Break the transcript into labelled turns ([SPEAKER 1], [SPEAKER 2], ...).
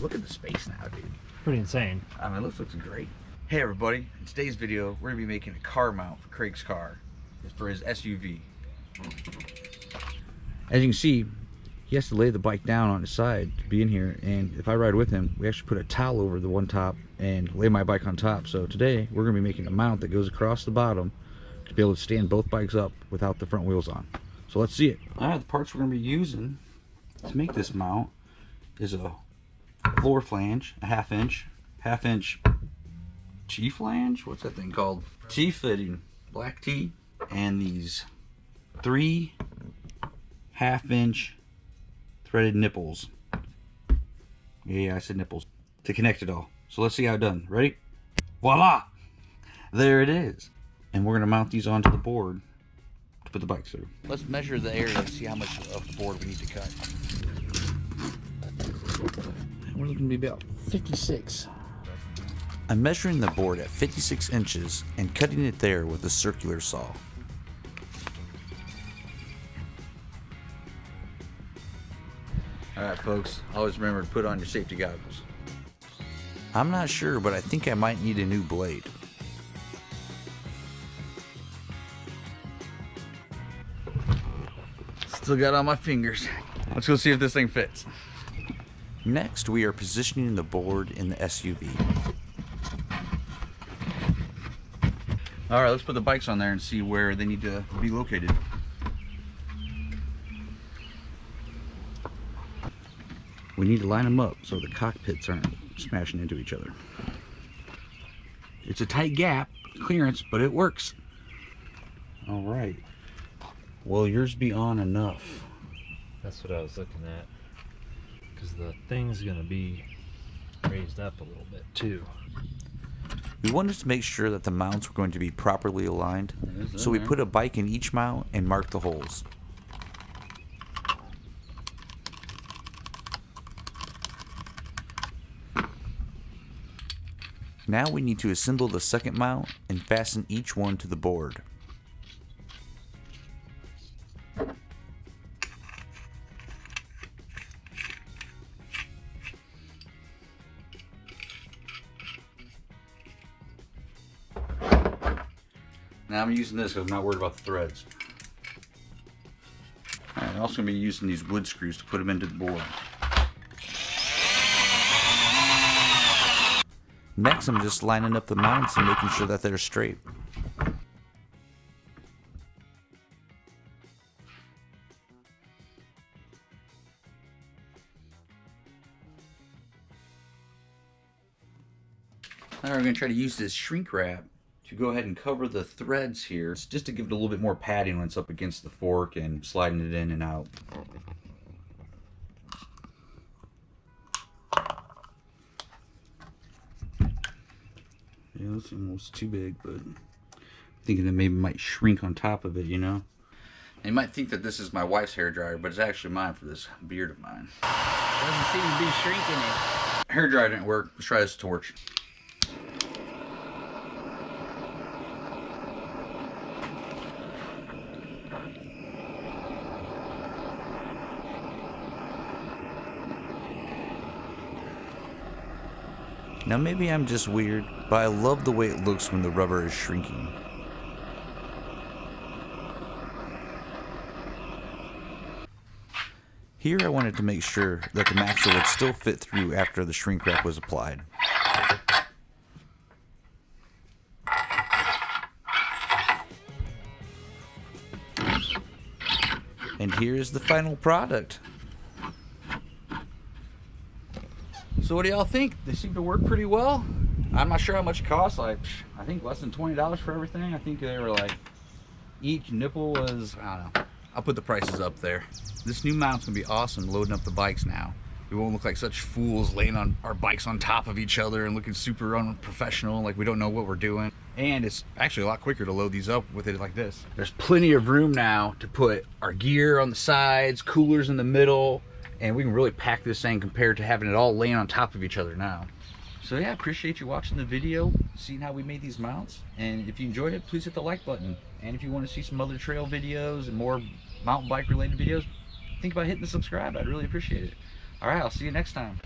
[SPEAKER 1] look at the space now, dude.
[SPEAKER 2] Pretty insane.
[SPEAKER 1] I mean, it looks, looks great. Hey everybody, in today's video, we're gonna be making a car mount for Craig's car. For his SUV. As you can see, he has to lay the bike down on his side to be in here. And if I ride with him, we actually put a towel over the one top and lay my bike on top. So today, we're gonna be making a mount that goes across the bottom to be able to stand both bikes up without the front wheels on. So let's see it. All right, the parts we're gonna be using to make this mount is a floor flange, a half inch, half inch T flange. What's that thing called? T fitting, black T, and these three half inch threaded nipples. Yeah, I said nipples to connect it all. So let's see how done. Ready? Voila! There it is. And we're gonna mount these onto the board to put the bike through. Let's measure the area and see how much of the board we need to cut. We're to be about 56.
[SPEAKER 3] I'm measuring the board at 56 inches and cutting it there with a circular saw.
[SPEAKER 1] All right, folks. Always remember to put on your safety goggles.
[SPEAKER 3] I'm not sure, but I think I might need a new blade.
[SPEAKER 1] Still got on my fingers. Let's go see if this thing fits.
[SPEAKER 3] Next, we are positioning the board in the SUV.
[SPEAKER 1] All right, let's put the bikes on there and see where they need to be located. We need to line them up so the cockpits aren't smashing into each other. It's a tight gap, clearance, but it works. All right. Will yours be on enough?
[SPEAKER 2] That's what I was looking at. Because the thing's going to be raised up a little bit too.
[SPEAKER 3] We wanted to make sure that the mounts were going to be properly aligned, so we put a bike in each mount and marked the holes. Now we need to assemble the second mount and fasten each one to the board.
[SPEAKER 1] Now I'm using this because I'm not worried about the threads. Right, I'm also going to be using these wood screws to put them into the board.
[SPEAKER 3] Next, I'm just lining up the mounts and making sure that they're straight.
[SPEAKER 1] Now we're going to try to use this shrink wrap to go ahead and cover the threads here just to give it a little bit more padding when it's up against the fork and sliding it in and out. Yeah, that's almost too big, but I'm thinking that maybe might shrink on top of it, you know? You might think that this is my wife's hair dryer, but it's actually mine for this beard of mine.
[SPEAKER 4] Doesn't seem to be shrinking it.
[SPEAKER 1] Hair dryer didn't work. Let's try this torch.
[SPEAKER 3] Now maybe I'm just weird, but I love the way it looks when the rubber is shrinking. Here I wanted to make sure that the maxle would still fit through after the shrink wrap was applied. And here's the final product.
[SPEAKER 1] So what do y'all think? They seem to work pretty well. I'm not sure how much it costs. Like, I think less than twenty dollars for everything. I think they were like each nipple was I don't know. I'll put the prices up there. This new mount's gonna be awesome loading up the bikes now. We won't look like such fools laying on our bikes on top of each other and looking super unprofessional, like we don't know what we're doing. And it's actually a lot quicker to load these up with it like this. There's plenty of room now to put our gear on the sides, coolers in the middle, and we can really pack this thing compared to having it all laying on top of each other now. So yeah, I appreciate you watching the video, seeing how we made these mounts. And if you enjoyed it, please hit the like button. And if you want to see some other trail videos and more mountain bike related videos, think about hitting the subscribe. I'd really appreciate it. All right, I'll see you next time.